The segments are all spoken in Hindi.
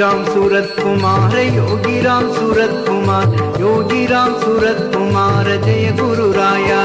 Ram Surat Kumar Yogi Ram Surat Kumar Yogi Ram Surat Kumar Jai गुरुराया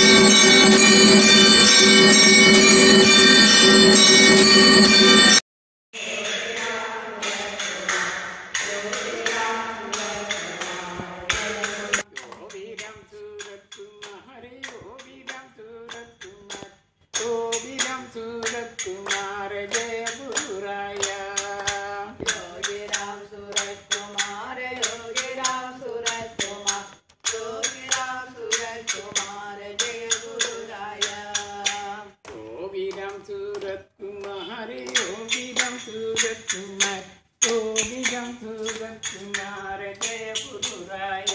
Thank you. Kumara Govinda Kumara Jaya Gururaya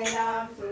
and um,